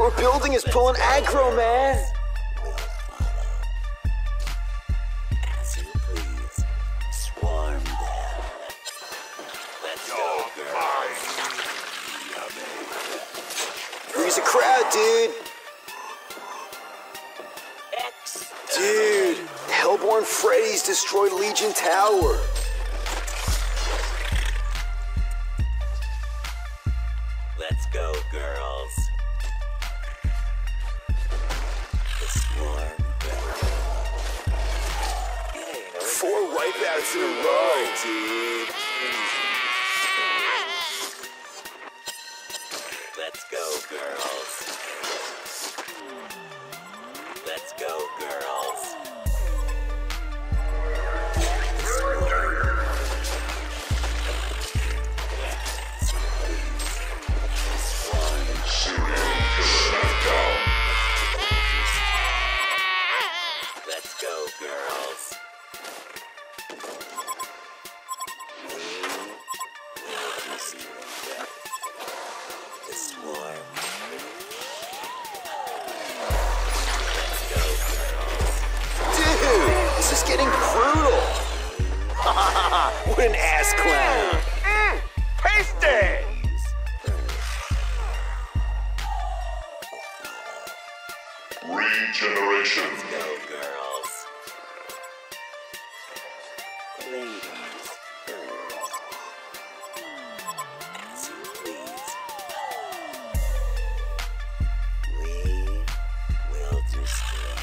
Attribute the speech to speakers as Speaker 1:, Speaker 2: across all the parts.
Speaker 1: Our building is pulling aggro, man. Freeze the crowd, dude. Dude, Hellborn Freddy's destroyed Legion Tower.
Speaker 2: Let's go, girls.
Speaker 1: Four wipeouts in a row, dude.
Speaker 2: Let's go, girls. Let's go, girls.
Speaker 3: Regeneration.
Speaker 2: Go, girls. Ladies first. As you please. We will destroy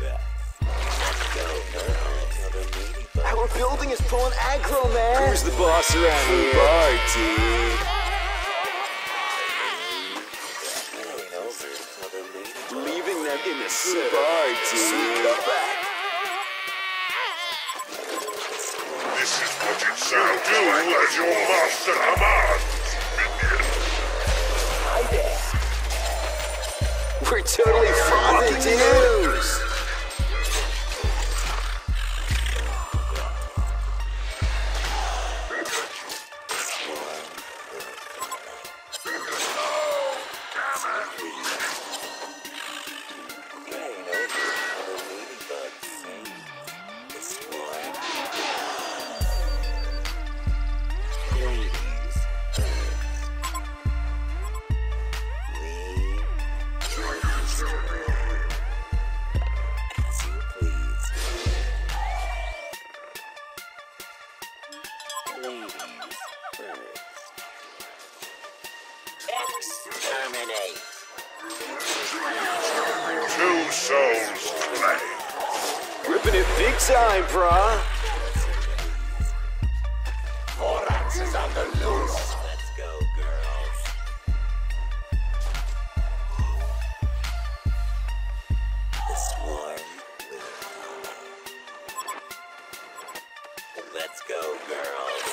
Speaker 2: them. Let's go, girls. Till the.
Speaker 1: Our building is pulling aggro, man. Who's the boss around here? bar, bar, dude.
Speaker 3: This is what it sounds like as your master commands.
Speaker 1: We're totally frothing, dude.
Speaker 2: It
Speaker 1: time, brah.
Speaker 3: Morax is on the loose.
Speaker 2: Let's go, girls. The swarm will. Let's go, girls.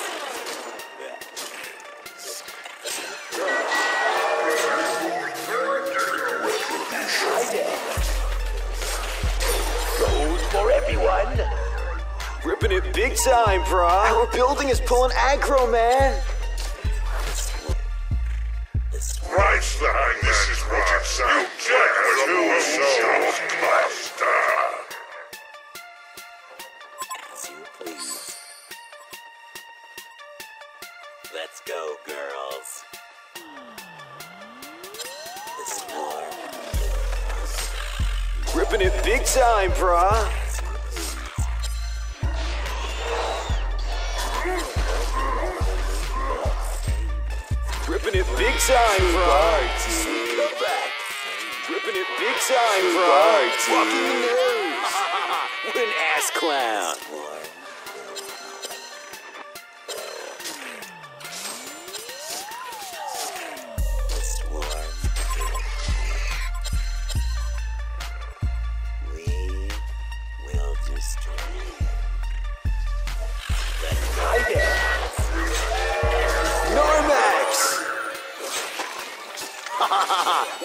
Speaker 1: Ripping it big time, brah. Our building is pulling aggro, man.
Speaker 3: Christ the hangman. This is what it sounds like as your souls master.
Speaker 2: As you please. Let's go, girls.
Speaker 1: Ripping it big time, brah. Ripping it big time. Sweet back. Ripping it big time, brah. Fucking the nose. what an ass clown.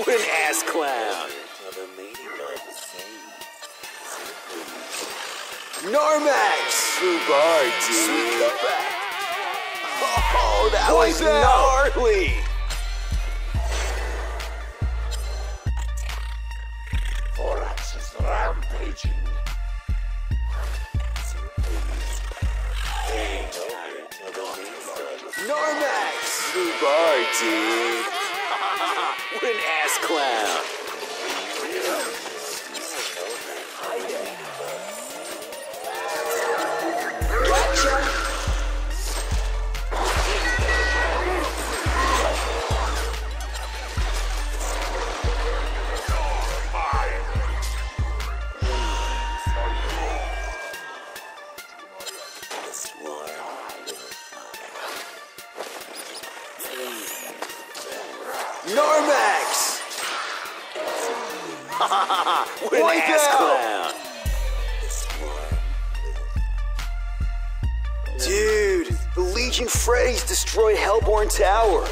Speaker 1: What an ass clown.
Speaker 2: Till the ladybug sings.
Speaker 1: Narmax!
Speaker 2: Subar,
Speaker 1: Sweet comeback. Oh, that was gnarly.
Speaker 4: Thorax is rampaging.
Speaker 2: Till the ladybug
Speaker 1: Narmax!
Speaker 2: Subar, dude.
Speaker 1: What an ass clown.
Speaker 2: The
Speaker 1: Narmax! what an ass clown. Dude, the Legion Freddy's destroyed Hellborn Tower.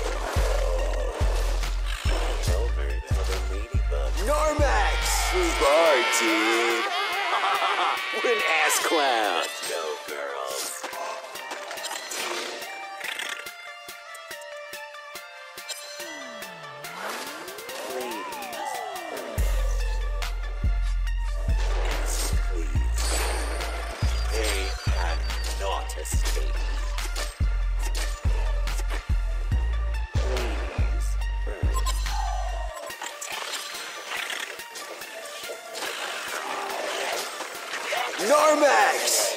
Speaker 2: Normax! ladybug. Dude.
Speaker 1: What an ass clown.
Speaker 2: Girls.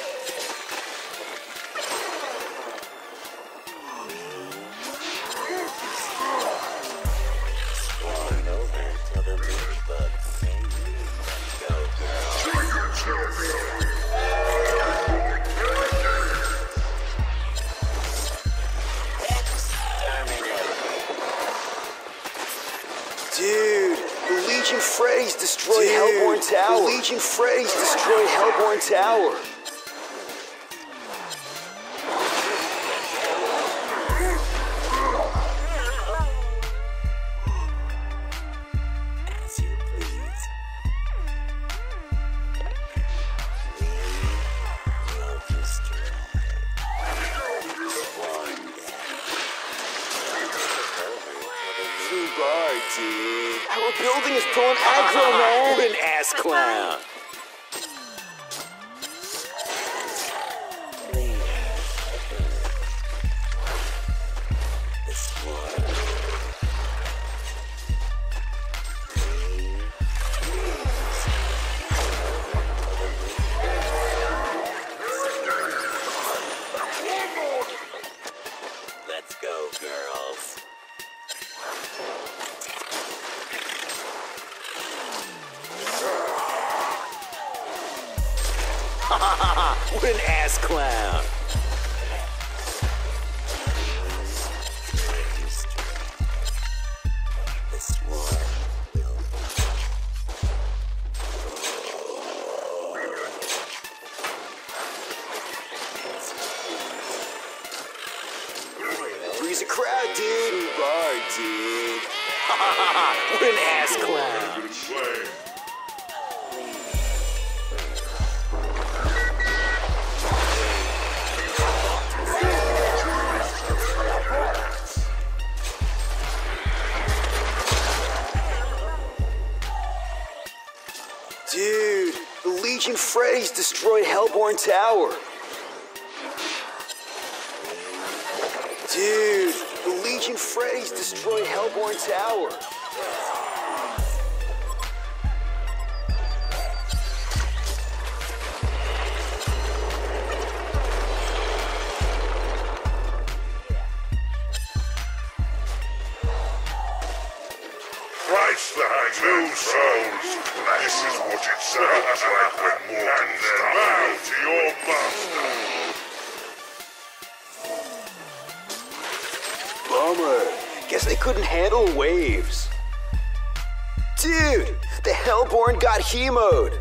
Speaker 1: Dude, Legion Freddy's destroyed Hellborn Tower. Legion Freddy's destroyed Hellborn Tower. Building is pulling aggro, man. What an ass clown. What an ass clown.
Speaker 2: The swarm will
Speaker 1: Freeze a crowd, dude. Subar, dude. what an ass clown. Freddy's destroyed Hellborn Tower. Dude, the Legion Freddy's destroyed Hellborn Tower.
Speaker 3: Christ souls. This is what it sounds like when mortals bow to your master.
Speaker 1: Bummer. Guess they couldn't handle waves. Dude, the Hellborn got hemoed.